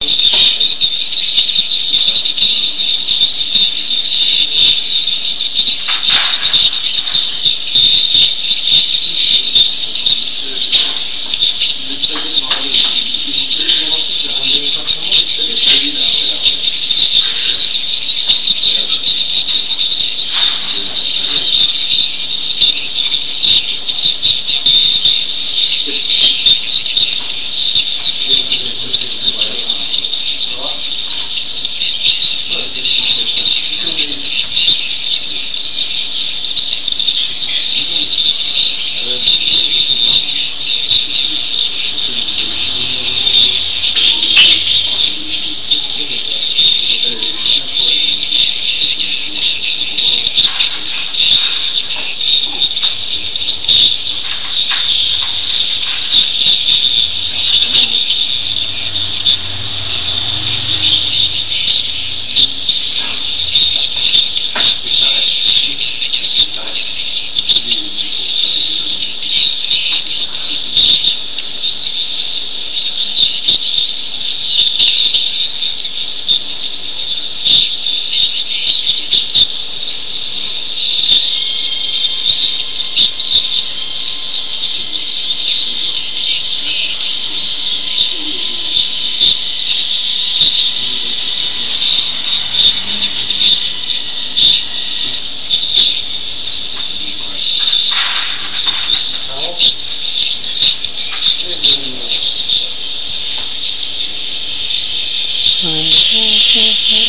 you Mm-hmm.